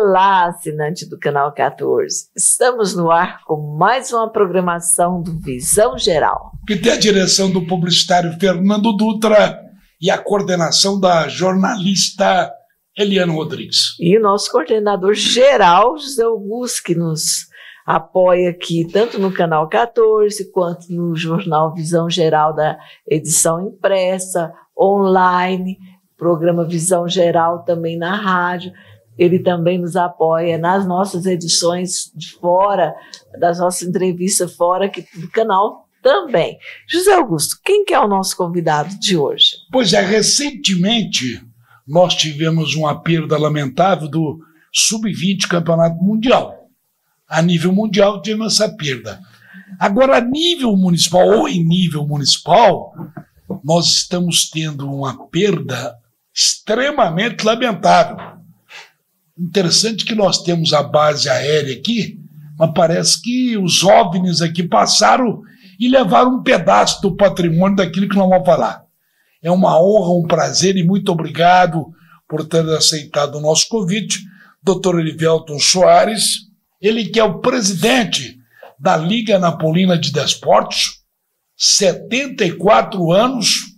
Olá, assinante do canal 14. Estamos no ar com mais uma programação do Visão Geral. Que tem a direção do publicitário Fernando Dutra e a coordenação da jornalista Eliana Rodrigues. E o nosso coordenador geral, José Augusto, que nos apoia aqui tanto no canal 14 quanto no jornal Visão Geral da edição impressa, online, programa Visão Geral também na rádio ele também nos apoia nas nossas edições de fora, das nossas entrevistas fora aqui do canal também. José Augusto, quem que é o nosso convidado de hoje? Pois é, recentemente nós tivemos uma perda lamentável do Sub-20 Campeonato Mundial. A nível mundial tivemos essa perda. Agora, a nível municipal ou em nível municipal, nós estamos tendo uma perda extremamente lamentável Interessante que nós temos a base aérea aqui, mas parece que os OVNIs aqui passaram e levaram um pedaço do patrimônio daquilo que nós vamos falar. É uma honra, um prazer e muito obrigado por ter aceitado o nosso convite, Dr. Elivelton Soares, ele que é o presidente da Liga Napolina de Desportos, 74 anos.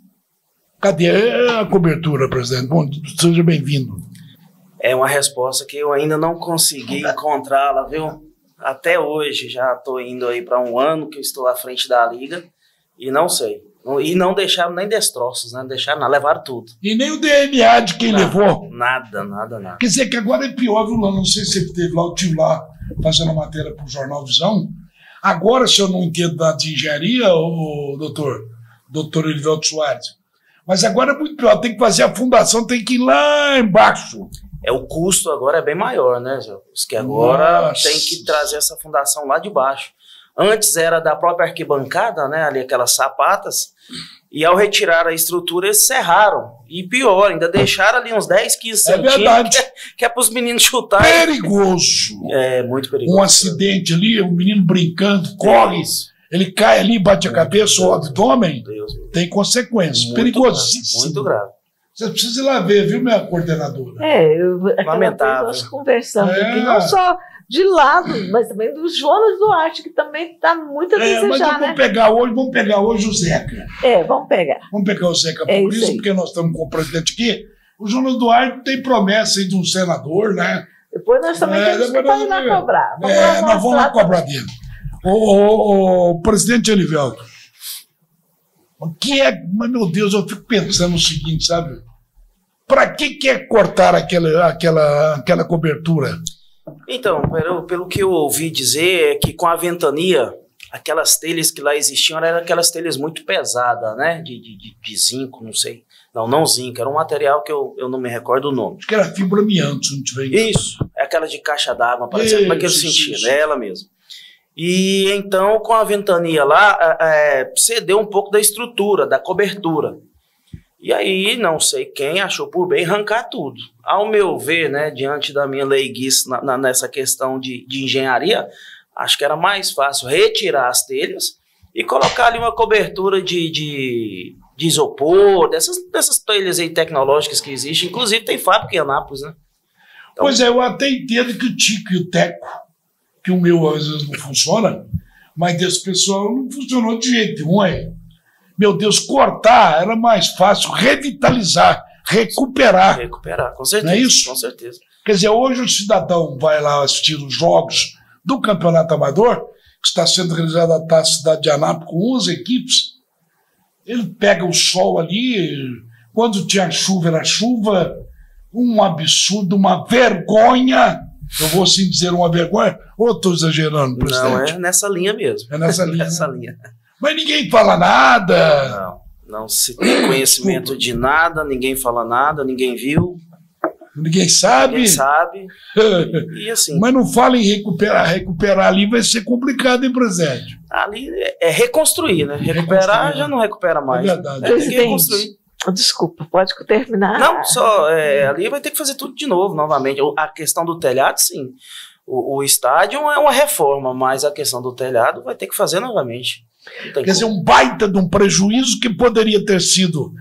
Cadê a cobertura, presidente? Bom, seja bem-vindo é uma resposta que eu ainda não consegui encontrá-la, viu? Até hoje, já estou indo aí para um ano que estou à frente da liga e não sei. E não deixaram nem destroços, né? Deixaram, não, levaram tudo. E nem o DNA de quem nada, levou? Nada, nada, nada. Quer dizer que agora é pior, viu, Não sei se você teve lá, eu tive lá fazendo a matéria para o Jornal Visão. Agora, se eu não entendo nada de engenharia, o doutor, doutor Elivelto Soares, mas agora é muito pior, tem que fazer a fundação, tem que ir lá embaixo é o custo agora é bem maior, né, Os que agora Nossa. tem que trazer essa fundação lá de baixo. Antes era da própria arquibancada, né, ali aquelas sapatas, e ao retirar a estrutura eles serraram. E pior, ainda deixaram ali uns 10, 15 é centímetros, verdade. que é, que é para os meninos chutarem. Perigoso. É, muito perigoso. Um acidente ali, um menino brincando, corre, ele cai ali, bate a cabeça ou o abdômen, Deus tem consequências. Perigosíssimo. Grave, muito grave. Você precisa ir lá ver, viu, minha coordenadora? É, eu, Lamentável. Nós conversamos é. aqui, não só de lado, mas também do Jonas Duarte, que também está muito a é, desejar, mas eu vou né? pegar hoje, vamos pegar hoje o Zeca. É, vamos pegar. Vamos pegar o Zeca é por isso, isso porque nós estamos com o presidente aqui. O Jonas Duarte tem promessa aí de um senador, né? Depois nós também é, temos que ir lá cobrar. Vamos é, lá nós vamos lá cobrar dele. O, o, o presidente Elivelto, o que é. Mas, meu Deus, eu fico pensando o seguinte, sabe? Para que quer cortar aquela, aquela, aquela cobertura? Então, pelo, pelo que eu ouvi dizer, é que com a ventania, aquelas telhas que lá existiam eram aquelas telhas muito pesadas, né? De, de, de, zinco, não sei. Não, não zinco, era um material que eu, eu não me recordo o nome. Acho que era fibra amianto, se não tiver Isso, é aquela de caixa d'água, parece naquele sentido, é ela mesmo. E então, com a ventania lá, é, é, cedeu um pouco da estrutura, da cobertura. E aí, não sei quem achou por bem arrancar tudo. Ao meu ver, né, diante da minha leiguice na, na, nessa questão de, de engenharia, acho que era mais fácil retirar as telhas e colocar ali uma cobertura de, de, de isopor, dessas, dessas telhas aí tecnológicas que existem. Inclusive, tem fábrica em Anápolis, né? Então, pois é, eu até entendo que o Tico e o Teco, que o meu às vezes não funciona, mas desse pessoal não funcionou de jeito nenhum. É meu Deus, cortar era mais fácil, revitalizar, recuperar. Recuperar, com certeza. Não é isso? Com certeza. Quer dizer, hoje o cidadão vai lá assistir os jogos do Campeonato Amador, que está sendo realizado na cidade de Anápolis com 11 equipes. Ele pega o sol ali, quando tinha chuva era chuva, um absurdo, uma vergonha. Eu vou assim dizer uma vergonha, ou estou exagerando, presidente? Não, é nessa linha mesmo. É nessa linha. nessa linha. Mas ninguém fala nada. Não, não se tem conhecimento de nada, ninguém fala nada, ninguém viu. Ninguém sabe. Ninguém sabe. E, assim. Mas não fala em recuperar. Recuperar ali vai ser complicado, hein, presidente? Ali é, é reconstruir, né? Recuperar já não recupera mais. É verdade. É, tem que reconstruir. Desculpa, pode terminar? Não, só é, ali vai ter que fazer tudo de novo, novamente. A questão do telhado, sim. O, o estádio é uma reforma, mas a questão do telhado vai ter que fazer novamente. Quer dizer, um baita de um prejuízo que poderia ter sido.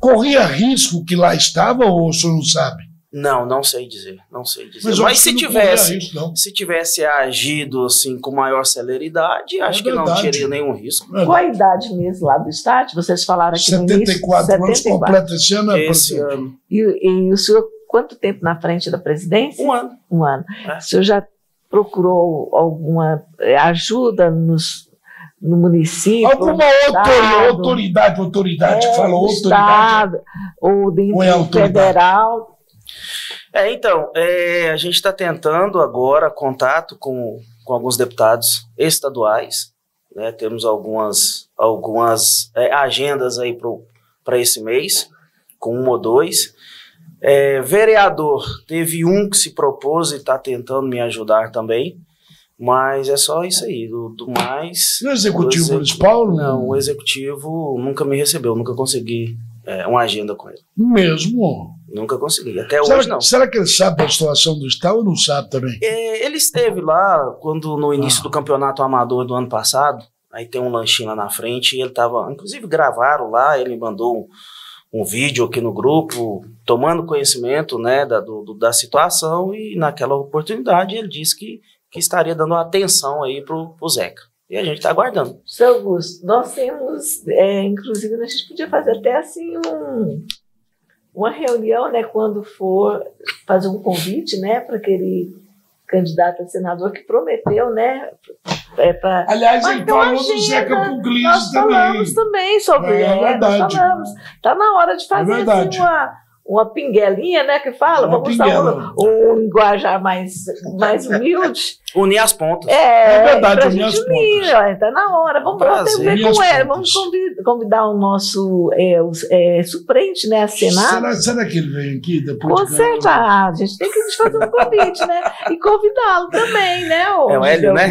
Corria risco que lá estava ou o senhor não sabe? Não, não sei dizer, não sei dizer. Mas, Mas se tivesse, isso, se tivesse agido assim com maior celeridade, é acho verdade. que não teria nenhum risco. É Qual a idade mesmo lá do estádio? Vocês falaram aqui 74 no início, anos completa esse ano. É esse ano. E, e, o senhor quanto tempo na frente da presidência? Um ano. Um ano. É. O senhor já procurou alguma ajuda nos no município. Alguma autoridade, autoridade, autoridade, é, falou autoridade. ou dentro é federal. É, então, é, a gente está tentando agora contato com, com alguns deputados estaduais. Né, temos algumas, algumas é, agendas aí para esse mês, com um ou dois. É, vereador, teve um que se propôs e está tentando me ajudar também. Mas é só isso aí. Do, do mais. E o executivo municipal? Não, o executivo nunca me recebeu, nunca consegui é, uma agenda com ele. Mesmo? Nunca consegui. Até será, hoje não. Será que ele sabe da situação do Estado ou não sabe também? É, ele esteve lá quando no início ah. do campeonato amador do ano passado. Aí tem um lanchinho lá na frente e ele tava. Inclusive gravaram lá, ele mandou um, um vídeo aqui no grupo, tomando conhecimento né, da, do, da situação, e naquela oportunidade ele disse que, que estaria dando atenção aí pro, pro Zeca. E a gente está aguardando. Seu Augusto, nós temos, é, inclusive, a gente podia fazer até assim um, uma reunião, né, quando for fazer um convite, né, para aquele candidato a senador que prometeu, né, é pra, Aliás, ele falou do Zeca Pugliese nós também. Nós falamos também sobre, é, é, verdade. nós falamos. Está na hora de fazer é assim, uma uma pinguelinha, né, que fala, uma vamos usar um, um linguajar mais, mais humilde. Unir as pontas. É, é verdade, unir as pontas. Ó, tá na hora. Vamos, vamos ver com ele. Vamos convidar, o nosso é, o, é, suplente, né, a Senado. Será, será que ele vem aqui depois? Com certeza. Ah, a gente tem que fazer um convite, né? E convidá-lo também, né? O, é o Hélio, né?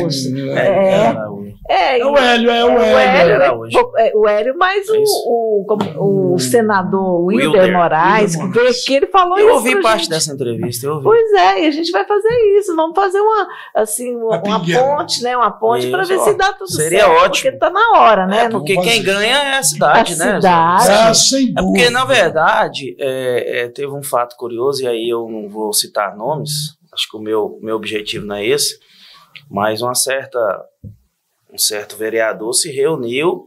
É. é. É, é o Hélio, é o Hélio. O Hélio, é, o Hélio mas o, o, o, senador Wilder, Moraes, que veio aqui, ele falou eu isso. Eu ouvi parte gente. dessa entrevista, eu ouvi. Pois é, e a gente vai fazer isso. Vamos fazer uma, assim, uma, uma ponte, né? Uma ponte para ver se dá tudo Seria certo. ótimo. Porque tá na hora, né? É, porque quem ganha é a cidade, a né? Cidade. É, sem é porque, na verdade, é, é, teve um fato curioso, e aí eu não vou citar nomes, acho que o meu, meu objetivo não é esse, mas uma certa um certo vereador se reuniu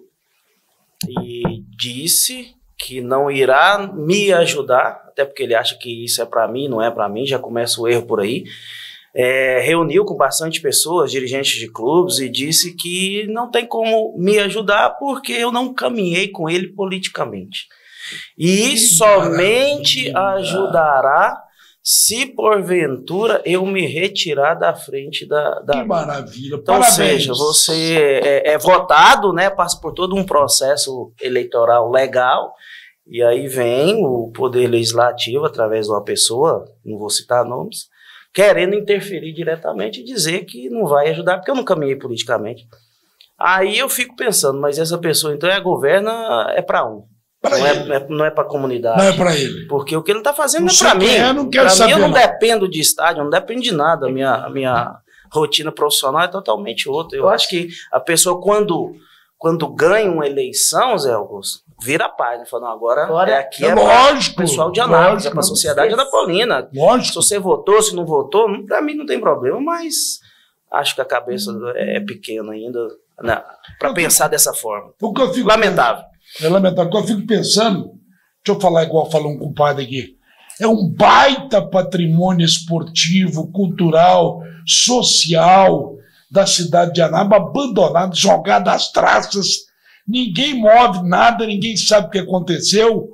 e disse que não irá me ajudar, até porque ele acha que isso é para mim, não é para mim, já começa o erro por aí. É, reuniu com bastante pessoas, dirigentes de clubes, e disse que não tem como me ajudar porque eu não caminhei com ele politicamente. E somente ajudará se porventura eu me retirar da frente da. da... Que maravilha! Então, Parabéns. ou seja, você é, é, votado, né, passa por todo um processo eleitoral legal, e aí vem o Poder Legislativo, através de uma pessoa, não vou citar nomes, querendo interferir diretamente e dizer que não vai ajudar, porque eu não caminhei politicamente. Aí eu fico pensando, mas essa pessoa então é governa é para um. Não é, não é para a comunidade. Não é para ele. Porque o que ele está fazendo não é para mim. Para mim, eu não, não dependo de estádio, não dependo de nada. A minha, a minha rotina profissional é totalmente outra. Eu acho que a pessoa, quando, quando ganha uma eleição, Zé Augusto, vira a página. Fala, agora, agora é aqui é, é lógico, pessoal de Anápolis, é para a sociedade anapolina. Lógico. Se você votou, se não votou, para mim não tem problema, mas acho que a cabeça é pequena ainda né, para pensar dessa forma. Lamentável. É lamentável. Eu fico pensando, deixa eu falar igual falou um compadre aqui. É um baita patrimônio esportivo, cultural, social da cidade de Anápolis, abandonado, jogado às traças. Ninguém move nada, ninguém sabe o que aconteceu.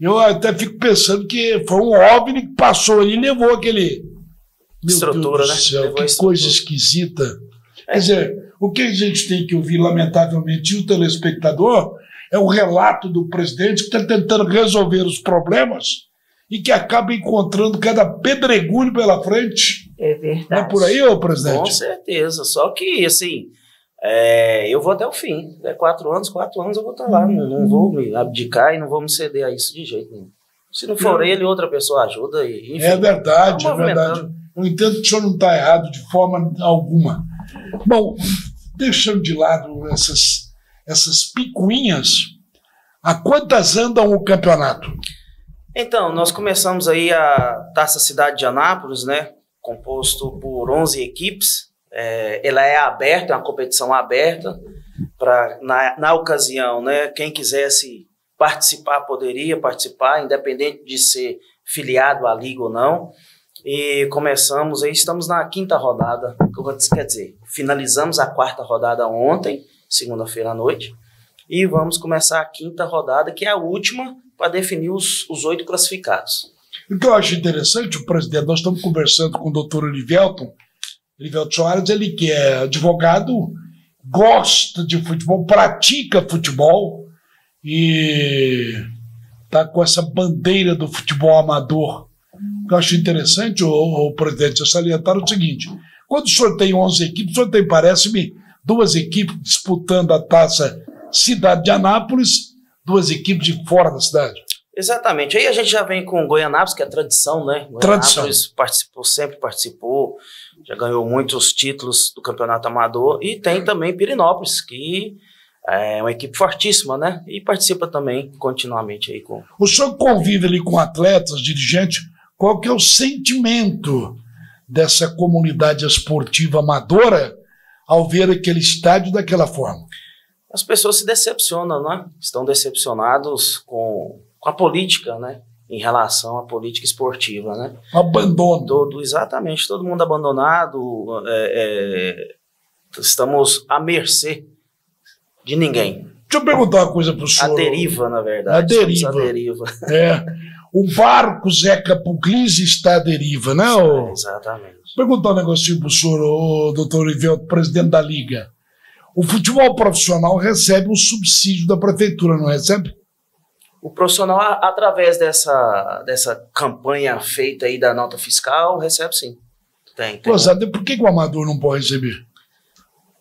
Eu até fico pensando que foi um OVNI que passou ali e levou aquele. Meu estrutura, Deus do céu, né? que coisa esquisita. É. Quer dizer, o que a gente tem que ouvir, lamentavelmente, e o telespectador, é o relato do presidente que está tentando resolver os problemas e que acaba encontrando cada pedregulho pela frente. É verdade. Não é por aí, ô presidente? Com certeza. Só que, assim, é, eu vou até o fim. É quatro anos, quatro anos eu vou estar lá. Não, não, vou me abdicar e não vou me ceder a isso de jeito nenhum. Se não for ele, outra pessoa ajuda. E, enfim, é verdade, é verdade. Eu entendo que o senhor não está errado de forma alguma. Bom, deixando de lado essas essas picuinhas, a quantas andam o campeonato? Então, nós começamos aí a Taça Cidade de Anápolis, né? Composto por 11 equipes. É, ela é aberta, é uma competição aberta. Pra, na, na ocasião, né? Quem quisesse participar poderia participar, independente de ser filiado à liga ou não. E começamos aí, estamos na quinta rodada, quer dizer, finalizamos a quarta rodada ontem, segunda-feira à noite, e vamos começar a quinta rodada, que é a última, para definir os, os oito classificados. O que eu acho interessante, presidente, nós estamos conversando com o doutor Olivelton, Olivelton Soares, ele que é advogado, gosta de futebol, pratica futebol e está com essa bandeira do futebol amador o que eu acho interessante, o, o presidente, é salientar o seguinte: quando o senhor tem 11 equipes, o senhor tem, parece-me, duas equipes disputando a taça Cidade de Anápolis, duas equipes de fora da cidade. Exatamente. Aí a gente já vem com Goianápolis, que é tradição, né? Tradição. participou, sempre participou, já ganhou muitos títulos do campeonato amador. E tem também Pirinópolis, que é uma equipe fortíssima, né? E participa também continuamente aí com. O senhor convive ali com atletas, dirigentes, qual que é o sentimento dessa comunidade esportiva amadora ao ver aquele estádio daquela forma? As pessoas se decepcionam, né? Estão decepcionados com, com a política, né? Em relação à política esportiva, né? Abandono. Todo, exatamente, todo mundo abandonado. É, é, estamos à mercê de ninguém. Deixa eu perguntar uma coisa para o senhor. A deriva, na verdade. A deriva. A deriva. É. O barco Zeca Puglisi está à deriva, né? É, exatamente. Perguntar um negocinho para o senhor, o doutor Ivelto, presidente da Liga. O futebol profissional recebe um subsídio da prefeitura, não recebe? O profissional, através dessa, dessa campanha feita aí da nota fiscal, recebe sim. Tem, tem. Sabe, por que, que o amador não pode receber?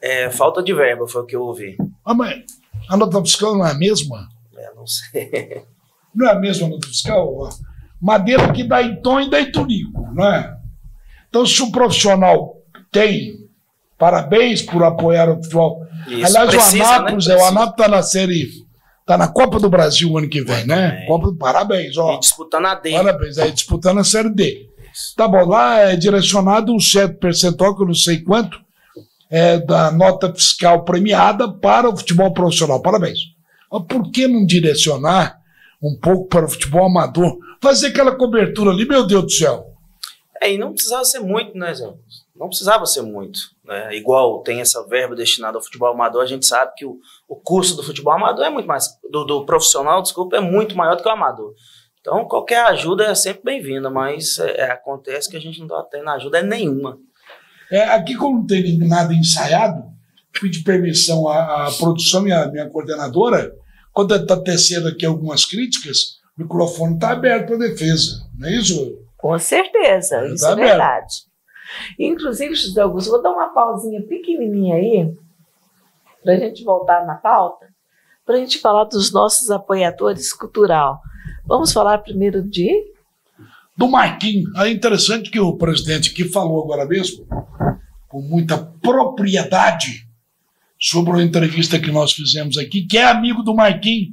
É, falta de verba, foi o que eu ouvi. Ah, mas a nota fiscal não é a mesma? É, não sei. não é a mesma nota fiscal? Madeira que dá em tom e dá em tunico, não é? Então, se o profissional tem, parabéns por apoiar o futebol. Isso, Aliás, precisa, o Anápolis, né? o Anápolis está na série, está na Copa do Brasil o ano que vem, né? Copa do, parabéns, ó. E disputando a D. Parabéns, aí disputando a série D. Isso. Tá bom, lá é direcionado um certo percentual, que eu não sei quanto, é, da nota fiscal premiada para o futebol profissional. Parabéns. Mas por que não direcionar um pouco para o futebol amador. Fazer aquela cobertura ali, meu Deus do céu. É, e não precisava ser muito, né, Zé? Não precisava ser muito. Né? Igual tem essa verba destinada ao futebol amador, a gente sabe que o, o custo do futebol amador é muito mais. Do, do profissional, desculpa, é muito maior do que o amador. Então, qualquer ajuda é sempre bem-vinda, mas é, é acontece que a gente não está tendo ajuda nenhuma. É, aqui, como não tem nada ensaiado, pedi permissão à, à produção e à minha coordenadora quando está tecendo aqui algumas críticas, o microfone está aberto para defesa, não é isso? Com certeza, tá isso é aberto. verdade. Inclusive, José Augusto, vou dar uma pausinha pequenininha aí, para a gente voltar na pauta, para a gente falar dos nossos apoiadores cultural. Vamos falar primeiro de... Do Marquinhos. É interessante que o presidente que falou agora mesmo, com muita propriedade, sobre uma entrevista que nós fizemos aqui, que é amigo do Marquinhos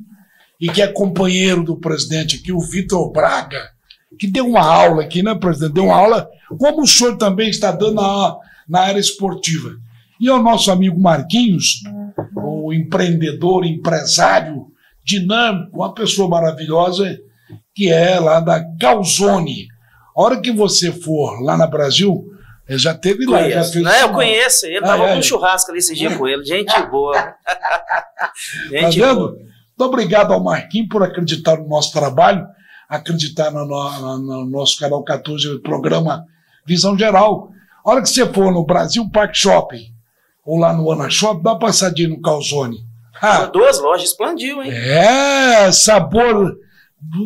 e que é companheiro do presidente aqui, o Vitor Braga, que deu uma aula aqui, né, presidente? Deu uma aula, como o senhor também está dando na, na área esportiva. E é o nosso amigo Marquinhos, o empreendedor, empresário dinâmico, uma pessoa maravilhosa, que é lá da Calzone. A hora que você for lá no Brasil, ele já teve lá, já fez. Não, eu conheço, ele tava ah, é. com churrasco ali esse dia com ele. Gente boa. Gente tá boa. Muito obrigado ao Marquinhos por acreditar no nosso trabalho, acreditar no, no, no nosso canal 14, programa Visão Geral. A hora que você for no Brasil Park Shopping ou lá no Ana Shop, dá uma passadinha no Calzone. Ah, Duas lojas, expandiu, hein? É, sabor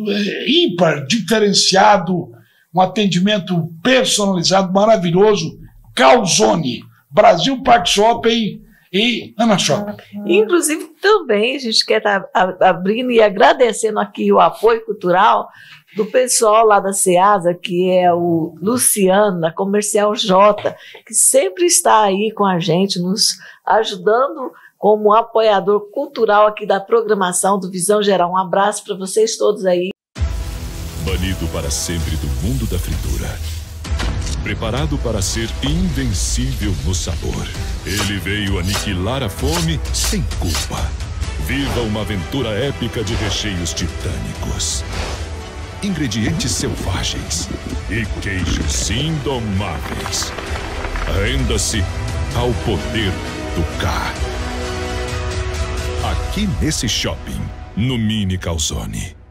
é, ímpar, diferenciado um atendimento personalizado maravilhoso. Calzone, Brasil Park Shopping e Ana Shopping. Inclusive, também a gente quer estar tá abrindo e agradecendo aqui o apoio cultural do pessoal lá da SEASA, que é o Luciano, da Comercial J, que sempre está aí com a gente, nos ajudando como apoiador cultural aqui da programação do Visão Geral. Um abraço para vocês todos aí. banido para sempre do mundo da fritura. Preparado para ser invencível no sabor. Ele veio aniquilar a fome sem culpa. Viva uma aventura épica de recheios titânicos. Ingredientes selvagens e queijos indomáveis. Renda-se ao poder do K. Aqui nesse shopping, no Mini Calzone.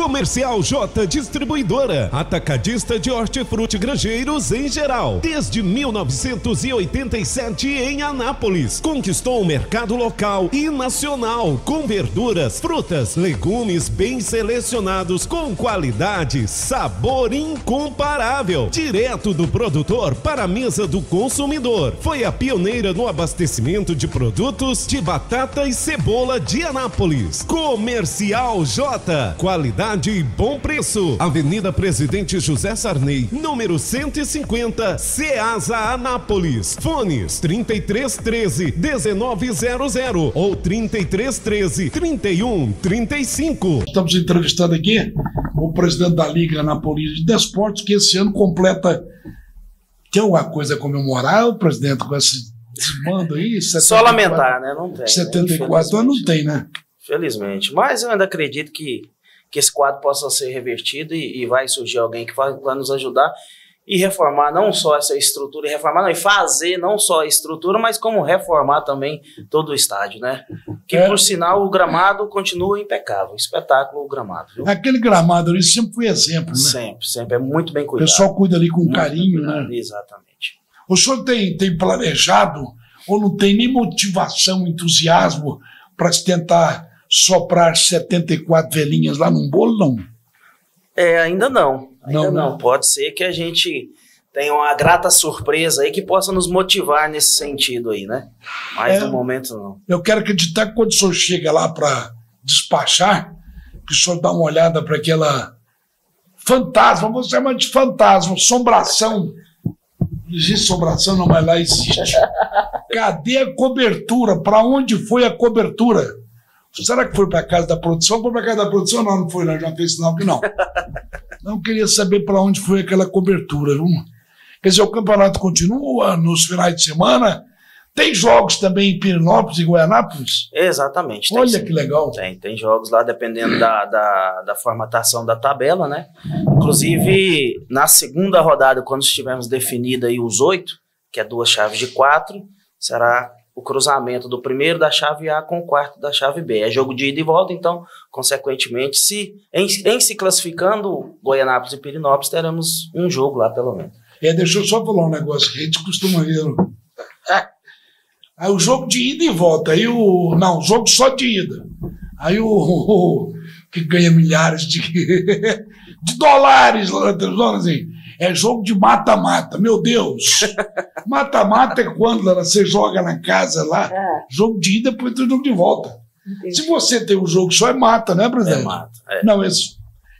Comercial J Distribuidora, atacadista de hortifruti granjeiros em geral. Desde 1987 em Anápolis, conquistou o mercado local e nacional com verduras, frutas, legumes bem selecionados com qualidade, sabor incomparável, direto do produtor para a mesa do consumidor. Foi a pioneira no abastecimento de produtos de batata e cebola de Anápolis. Comercial J, qualidade e bom preço. Avenida Presidente José Sarney, número 150, Ceasa Anápolis. Fones 3313 1900 ou 3313 3135. Estamos entrevistando aqui o presidente da Liga Anapolina de Desportos, que esse ano completa. Tem alguma coisa a comemorar, o presidente, com esse desmando aí? 74, Só lamentar, né? Não tem. 74 anos não tem, né? Felizmente. Mas eu ainda acredito que que esse quadro possa ser revertido e, e vai surgir alguém que vai, vai, nos ajudar e reformar não só essa estrutura, e reformar não, e fazer não só a estrutura, mas como reformar também todo o estádio, né? Que é. por sinal o gramado continua impecável, espetáculo o gramado. Viu? Aquele gramado ali sempre foi exemplo, né? Sempre, sempre, é muito bem cuidado. O pessoal cuida ali com muito carinho, né? Exatamente. O senhor tem, tem planejado ou não tem nem motivação, entusiasmo para tentar soprar 74 velhinhas lá num bolo, não? É, ainda não. Ainda não, não. Né? Pode ser que a gente tenha uma grata surpresa aí que possa nos motivar nesse sentido aí, né? Mas é, no momento não. Eu quero acreditar que quando o senhor chega lá para despachar, que o senhor dá uma olhada para aquela fantasma, vamos chamar de fantasma, assombração. Não existe assombração, não, mas lá existe. Cadê a cobertura? Para onde foi a cobertura? Será que foi para casa da produção? Foi para casa da produção? Não, não foi, não. Já fez sinal que não. Não queria saber para onde foi aquela cobertura. Viu? Quer dizer, o campeonato continua nos finais de semana. Tem jogos também em Pirinópolis e Goianápolis? Exatamente. Olha sim. que legal. Tem, tem jogos lá dependendo da, da, da, formatação da tabela, né? Inclusive, na segunda rodada, quando estivermos definida aí os oito, que é duas chaves de quatro, será o cruzamento do primeiro da chave A com o quarto da chave B. É jogo de ida e volta, então, consequentemente, se em, em se classificando Goianápolis e Pirinópolis, teremos um jogo lá, pelo menos. É, deixa eu só falar um negócio costuma ver. Aí o jogo de ida e volta, aí o. Não, jogo só de ida. Aí o, o que ganha milhares de, de dólares na televisão, assim é jogo de mata-mata. Meu Deus! Mata-mata é quando você joga na casa lá, é. jogo de ida, depois tem jogo de volta. Entendi. Se você tem um jogo só, é mata, né, presidente? É mata. É. Não.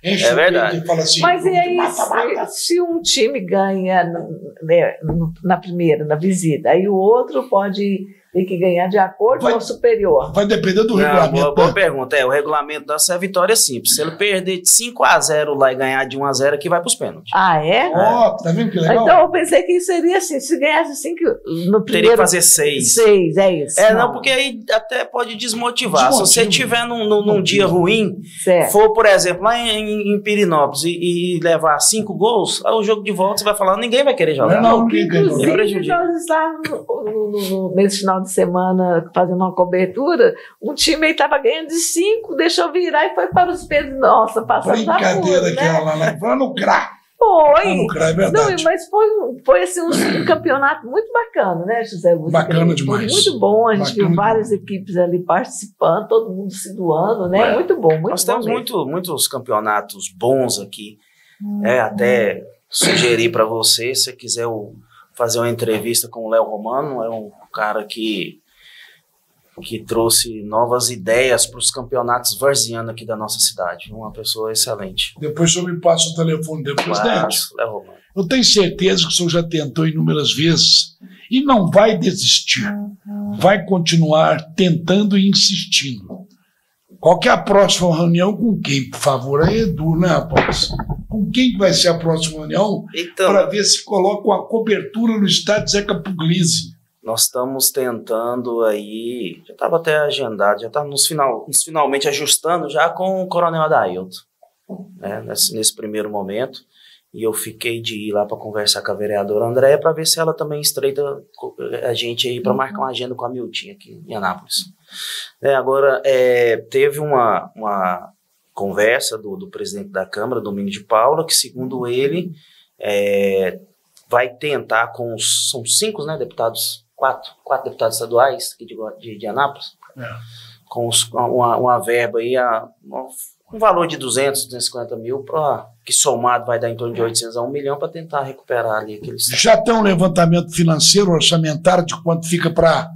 Enche é verdade. E fala assim, Mas e aí, mata, mata. Se, se, um time ganha né, na primeira, na visita, aí o outro pode tem que ganhar de acordo vai, com o superior. Vai depender do Não, regulamento. Boa, boa, pergunta. É, o regulamento dessa é vitória simples. Se ele perder de 5 a 0 lá e ganhar de 1 a 0 aqui vai para os pênaltis. Ah, é? Ó, oh, tá vendo que legal? Então eu pensei que seria assim, se ganhasse 5 no primeiro... Teria que fazer 6. 6, é isso. É, não. não. porque aí até pode desmotivar. Desmotiva. Se você tiver num, num, num dia ruim, certo. for, por exemplo, lá em, em Pirinópolis e, e levar 5 gols, aí o jogo de volta você vai falar, ninguém vai querer jogar. Não, não, ninguém Inclusive, nós estávamos nesse final de semana fazendo uma cobertura, um time aí estava ganhando de cinco, deixou virar e foi para os pés. Nossa, passando Brincadeira né? aquela lá, né? Foi no CRA. Foi. É verdade. Não, mas foi, foi assim, um, um, campeonato muito bacana, né, José Augusto? Bacana demais. Foi muito bom, a gente bacana viu várias demais. equipes ali participando, todo mundo se doando, né? É. Muito bom, muito Nós bom temos muito, muitos campeonatos bons aqui. Hum. É, até sugerir para você, se você quiser o, fazer uma entrevista com o Léo Romano, é um cara que que trouxe novas ideias para os campeonatos varzianos aqui da nossa cidade. Uma pessoa excelente. Depois o senhor me passa o telefone do presidente. Eu tenho certeza que o senhor já tentou inúmeras vezes e não vai desistir. Vai continuar tentando e insistindo. Qual que é a próxima reunião com quem, por favor? É Edu, né, rapaz? Com quem que vai ser a próxima reunião? Então, Para ver se coloca uma cobertura no estádio Zeca Puglisi. Nós estamos tentando aí, já estava até agendado, já está nos, final, nos finalmente ajustando já com o Coronel Adailton, né, nesse, nesse primeiro momento. E eu fiquei de ir lá para conversar com a vereadora Andréia para ver se ela também estreita a gente aí para marcar uma agenda com a Miltinha aqui em Anápolis. É, agora, é, teve uma, uma conversa do, do presidente da Câmara, Domingos de Paula, que segundo ele é, vai tentar com os, são cinco né, deputados, quatro, quatro deputados estaduais aqui de, de, de Anápolis, É. com os- uma, uma verba aí, a, um valor de 200, 250 mil, pra, que somado vai dar em torno de 800 a 1 milhão para tentar recuperar ali aqueles... Já tem um levantamento financeiro, orçamentário, de quanto fica para.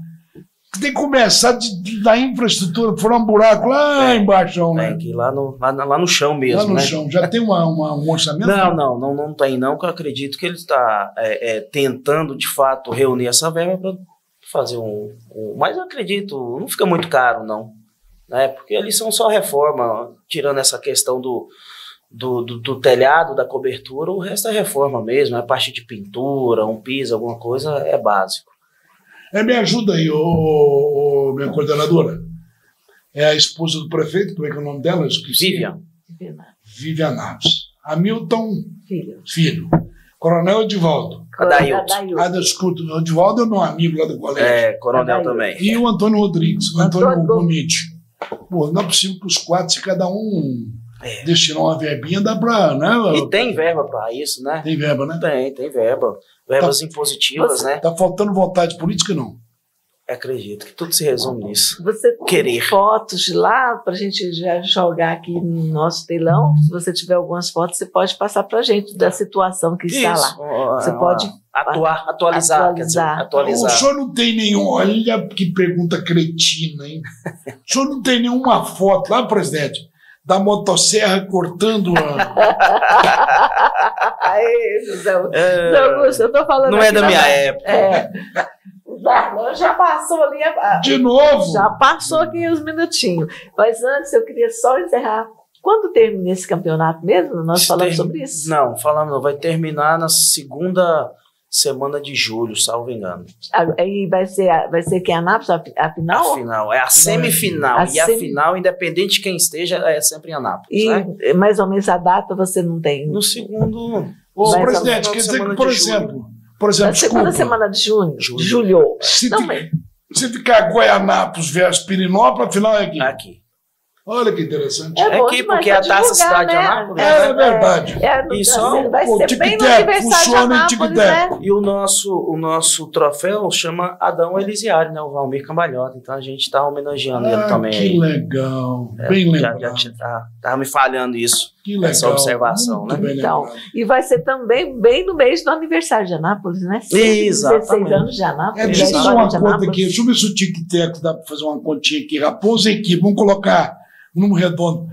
Tem que começar de, de- da infraestrutura, furar um buraco lá É, embaixo, né? Que lá, no, lá, lá no chão mesmo, lá no né? chão. Já tem uma, uma- um orçamento? Não, não, não, não tem não, que eu acredito que ele está é, é, tentando, de fato, reunir essa verba para fazer um, um- Mas eu acredito, não fica muito caro, não. Né? Porque ali são só reforma, tirando essa questão do, do, do, do telhado, da cobertura, o resto é reforma mesmo, é parte de pintura, um piso, alguma coisa, é básico. É, me ajuda aí, ô, ô, ô, minha coordenadora. É a esposa do prefeito, como é que é o nome dela? Eu esqueci. Vivian, Vivian Naves. Hamilton Filho. Filho. Coronel Edivaldo. Adailton. Ah, desculpa, o Edivaldo é meu amigo lá do colégio. é, coronel Adailton. também. E o Antônio Rodrigues, o Antônio Antônio. Gomite. Pô, não é possível que os quatro, se cada um É. destinar uma verbinha, dá pra. Né? E tem verba para isso, né? Tem verba, né? Tem, tem verba. Verbas impositivas, né? Tá faltando vontade política, não. Acredito que tudo se resume nisso. Você tem Querer. fotos de lá para a gente já jogar aqui no nosso telão. Se você tiver algumas fotos, você pode passar para a gente da situação que está lá. ó, Você pode atuar, atualizar, quer dizer, atualizar. atualizar. O senhor não tem nenhum. Olha que pergunta cretina, hein? O senhor não tem nenhuma foto lá, presidente, da motosserra cortando a. Aê, José, É, José Augusto, eu tô falando não é da na- minha época. É. Darlan já passou ali, a- De novo! já passou aqui uns minutinhos. Mas antes eu queria só encerrar. Quando termina esse campeonato mesmo? Nós falamos Tem- sobre isso? Não, falamos, não. Vai terminar na segunda semana de julho, salvo engano. Aí vai ser, a- vai ser que a Anápolis, a, a final? A final. É a semifinal. A e a semi- final, independente de quem esteja, é sempre em Anápolis. E né? mais ou menos a data você não tem? No segundo. Ô, presidente, a- quer dizer que, por julho. exemplo, por exemplo, Na segunda desculpa, semana de junho? Julho. Julho. se, Não, fi- mas- se ficar Goianápolis versus Pirinópolis, a final é aqui. Aqui. Olha que interessante. É bom aqui, porque pra a taça divulgar, cidade de né? Anápolis, É, é verdade. É, no- E só vai o ser bem no tic-tac, aniversário de funciona em Anápolis, tic-tac. né? E o nosso, o nosso troféu chama Adão Elisiário, né? O Valmir Cambalhota. Então a gente está homenageando ele Ah, também. que aí. legal. É, bem já, lembrado. já tá, tava me falhando isso. que legal. essa observação, Muito né? bem Então, lembrado. E vai ser também bem no mês do aniversário de Anápolis, né? Exatamente. 16 anos de Anápolis. É, da deixa eu fazer uma conta aqui. Deixa eu ver se o tic-tac dá para fazer uma continha aqui. Raposa equipe, vamos colocar um número redondo.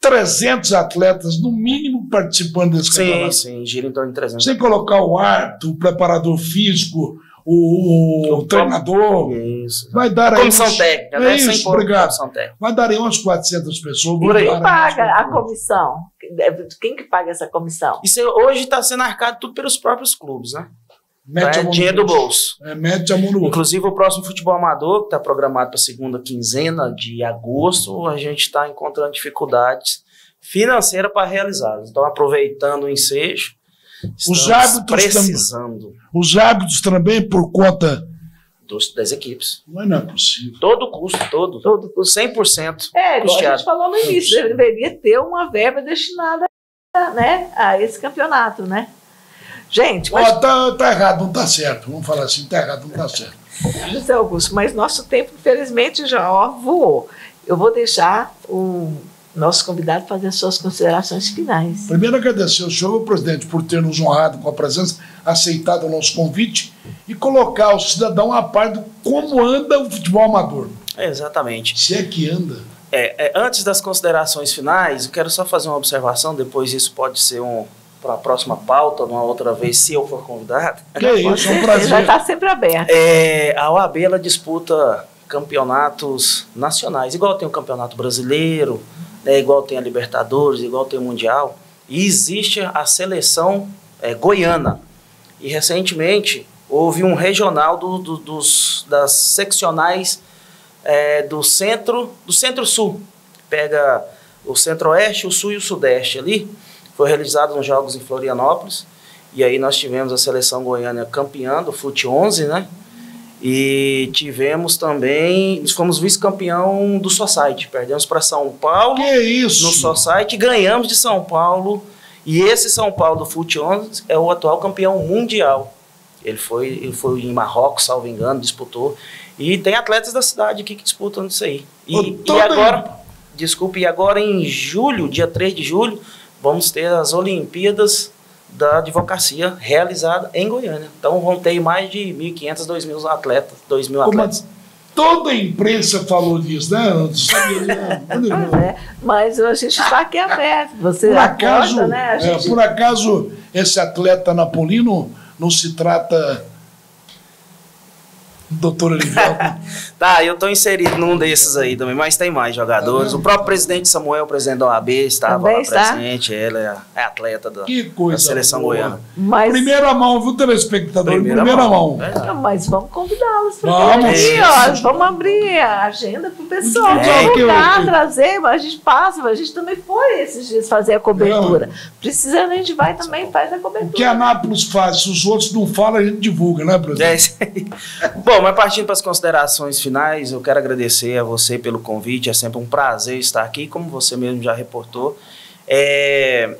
300 atletas, no mínimo, participando desse Sim, campeonato. sim, gira em torno de 300. Sem colocar o árbitro, o preparador físico, o, o O treinador. Isso. Vai dar aí. Comissão uns- técnica, É né? isso, Sem obrigado. comissão técnica. Vai dar aí umas 400 pessoas. Por aí. Quem paga a comissão? Quem que paga essa comissão? Isso hoje está sendo arcado tudo pelos próprios clubes, né? Mete a é dinheiro do bolso. É, mete a mão no bolso. Inclusive o próximo futebol amador, que está programado para a segunda quinzena de agosto, a gente está encontrando dificuldades financeiras para realizá-los. Então, aproveitando o ensejo, Os árbitros precisando Os árbitros também, por conta. dos, das equipes. Mas não é possível. Todo o custo, todo. Todo custo. 100%. É, igual a gente falou no início, deveria ter uma verba destinada né, a esse campeonato, né? Gente, mas, Ó, tá, tá errado, não tá certo. Vamos falar assim, tá errado, não tá certo. José Augusto, mas nosso tempo, infelizmente, já ó, voou. Eu vou deixar o nosso convidado fazer as suas considerações finais. Primeiro, agradecer ao senhor, presidente, por ter nos honrado com a presença, aceitado o nosso convite e colocar o cidadão a par de como anda o futebol amador. É, exatamente. Se é que anda. É, é, antes das considerações finais, eu quero só fazer uma observação, depois isso pode ser um para a próxima pauta, uma outra vez, se eu for convidado. Que é isso, é um Ele vai prazer. estar sempre aberto. É, a OAB ela disputa campeonatos nacionais, igual tem o Campeonato Brasileiro, né, igual tem a Libertadores, igual tem o Mundial, e existe a seleção é, goiana. E recentemente houve um regional do, do, dos, das seccionais é, do centro do centro-sul. Pega o centro-oeste, o sul e o sudeste ali. Foi realizado uns jogos em Florianópolis. E aí nós tivemos a seleção goiana campeã do Fute 11, né? E tivemos também, nós fomos vice-campeão do Society. Perdemos para São Paulo. Que isso? No Society, ganhamos de São Paulo. E esse São Paulo do Fute 11 é o atual campeão mundial. Ele foi, ele foi em Marrocos, salvo engano, disputou. E tem atletas da cidade aqui que disputam isso aí. E, e agora, desculpe, e agora em julho, dia 3 de julho, vamos ter as Olimpíadas da advocacia realizada em Goiânia. Então vão ter mais de 1.500, 2.000 atletas, 2.000 atletas. Toda a imprensa falou disso, né? Sabia, é, mas a gente está aqui aberto. Você por acaso, acorda, né? Gente... É, por acaso esse atleta napolino não se trata Doutor Olivelto. tá, eu estou inserido num desses aí também, mas tem mais jogadores. o próprio presidente Samuel, presidente da OAB, estava também lá está? presente. Ele é, é atleta da, da seleção boa. goiana. Mas... Primeira mão, viu, telespectador? Primeira, Primeira mão. mão. É. Mas vamos convidá-los para vamos. Aqui, vamos abrir a agenda para o pessoal é, divulgar, trazer. A gente passa, a gente também foi esses dias fazer a cobertura. Não. Precisando, a gente vai também faz a cobertura. O que a Nápoles faz, se os outros não falam, a gente divulga, né, presidente? É isso aí. Bom, Bom, mas partindo para as considerações finais, eu quero agradecer a você pelo convite. É sempre um prazer estar aqui, como você mesmo já reportou. É,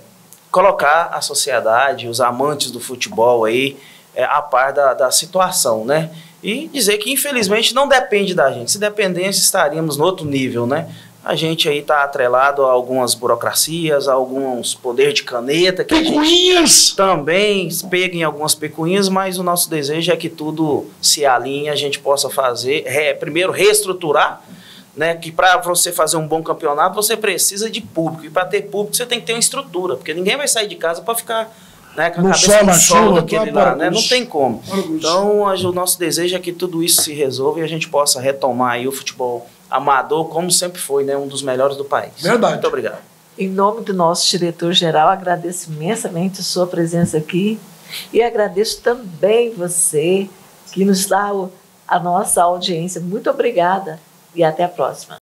colocar a sociedade, os amantes do futebol aí, é, a par da, da situação, né? E dizer que infelizmente não depende da gente. Se dependesse, estaríamos no outro nível, né? A gente aí está atrelado a algumas burocracias, a alguns poder de caneta. Que pecuinhas! também pega em algumas pecuinhas, mas o nosso desejo é que tudo se alinhe, a gente possa fazer, re, primeiro reestruturar, né, que para você fazer um bom campeonato você precisa de público, e para ter público você tem que ter uma estrutura, porque ninguém vai sair de casa para ficar né, com a no cabeça no sol daquele lá, né? Não tem como. Então, o nosso desejo é que tudo isso se resolva e a gente possa retomar o futebol amador, como sempre foi, né? Um dos melhores do país. Verdade. Muito obrigado. Em nome do nosso diretor-geral, agradeço imensamente a sua presença aqui e agradeço também você que nos dá a nossa audiência. Muito obrigada e até a próxima.